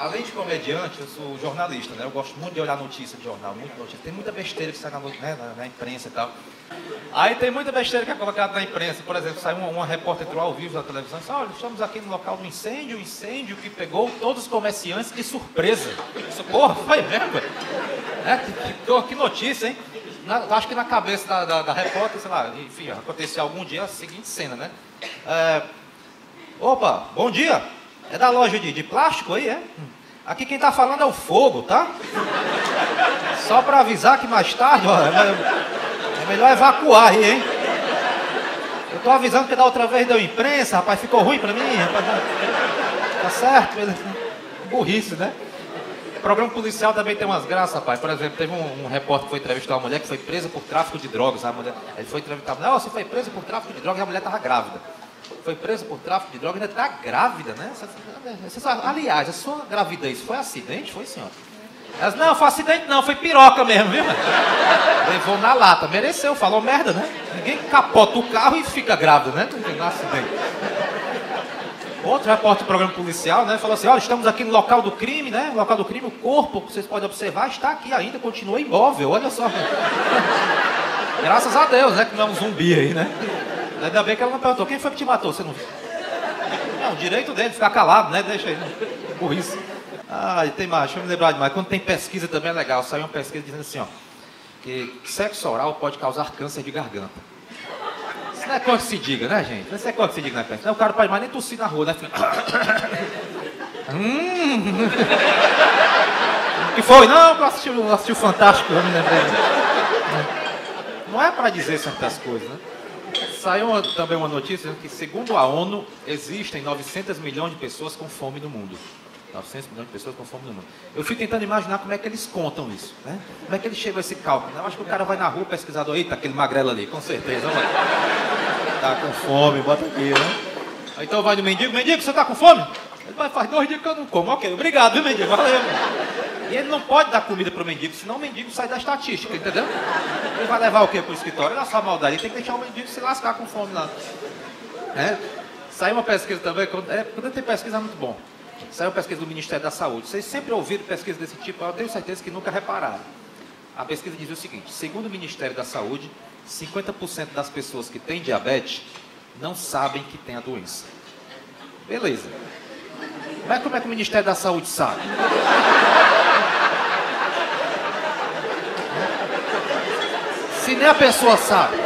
além de comediante, eu sou jornalista, né? Eu gosto muito de olhar notícia de jornal, muito notícia. Tem muita besteira que sai na, né, na, na imprensa e tal. Aí tem muita besteira que é colocada na imprensa. Por exemplo, sai uma, uma repórter entrou ao vivo na televisão e disse, olha, estamos aqui no local do incêndio, o incêndio que pegou todos os comerciantes de surpresa. Isso, porra, foi mesmo? É, que, que, que notícia, hein? Na, acho que na cabeça da, da, da, repórter, sei lá, enfim, aconteceu algum dia a seguinte cena, né? É, opa, bom dia! É da loja de, de plástico aí, é? Aqui quem tá falando é o fogo, tá? Só para avisar que mais tarde, ó, é, é melhor evacuar aí, hein? Eu tô avisando que da outra vez deu imprensa, rapaz, ficou ruim para mim, rapaz. Tá certo? Burrice, né? Programa policial também tem umas graças, rapaz. Por exemplo, teve um, um, repórter que foi entrevistar uma mulher que foi presa por tráfico de drogas. A mulher, ele foi entrevistar, não, você foi presa por tráfico de drogas e a mulher estava grávida. Foi presa por tráfico de drogas ainda está grávida, né? aliás, a sua gravidez foi acidente? Foi, senhora? Não, foi acidente não, foi piroca mesmo, viu? Levou na lata, mereceu, falou merda, né? Ninguém capota o carro e fica grávida, né? Não acidente. Outro repórter do programa policial, né? Falou assim, olha, estamos aqui no local do crime, né? local do crime, o corpo, vocês podem observar, está aqui ainda, continua imóvel, olha só. Graças a Deus, né? Que não é um zumbi aí, né? Ainda bem que ela não perguntou, quem foi que te matou? Você não viu? Não, direito dele, ficar calado, né? Deixa né? Burrice. Ah, e tem mais, deixa eu me lembrar demais. Quando tem pesquisa também é legal. Saiu uma pesquisa dizendo assim, ó. Que sexo oral pode causar câncer de garganta. Isso não é coisa que se diga, né, gente? Isso é coisa que se diga na pesquisa. O cara pode mais nem tossir na rua, né? hum. que foi? Não, eu assisti, eu assisti o Fantástico, eu me lembrei. Não é para dizer certas coisas, né? Saiu uma, também uma notícia que, segundo a ONU, existem 900 milhões de pessoas com fome no mundo. 900 milhões de pessoas com fome no mundo. Eu fico tentando imaginar como é que eles contam isso, né? Como é que eles chegam a esse cálculo? Eu acho que o cara vai na rua, pesquisador, eita, aquele magrelo ali, com certeza. Tá com fome, bota aqui, né? Então vai no mendigo, mendigo, você tá com fome? Ele vai, faz dois dias que eu não como. Ok, obrigado, viu, mendigo? Valeu. E ele não pode dar comida para o mendigo, senão o mendigo sai da estatística, entendeu? Ele vai levar o quê para o escritório? Olha só a maldade, ele tem que deixar o mendigo se lascar com fome lá. É? Saiu uma pesquisa também, quando, é, quando tem pesquisa é muito bom. Saiu uma pesquisa do Ministério da Saúde. Vocês sempre ouviram pesquisa desse tipo, eu tenho certeza que nunca repararam. A pesquisa diz o seguinte: segundo o Ministério da Saúde, 50% das pessoas que têm diabetes não sabem que tem a doença. Beleza. Mas como é que o Ministério da Saúde sabe? Se nem a pessoa sabe.